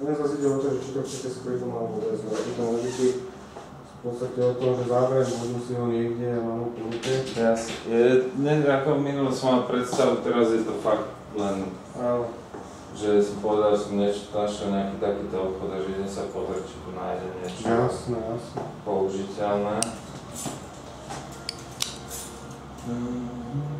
Mne zase ide o to, že či to chcete s klidom alebo bez. Je to logicky v podstate o tom, že záber, budú si ho niekde a mám ho po ruke. Jasne. Je, ne, ako minulé som mal predstavu, teraz je to fakt len, Áno. že som povedal, že som niečo našiel nejaký takýto obchod a že idem sa pozrieť, či tu nájdem niečo jasne, jasne. použiteľné. Mm-hmm.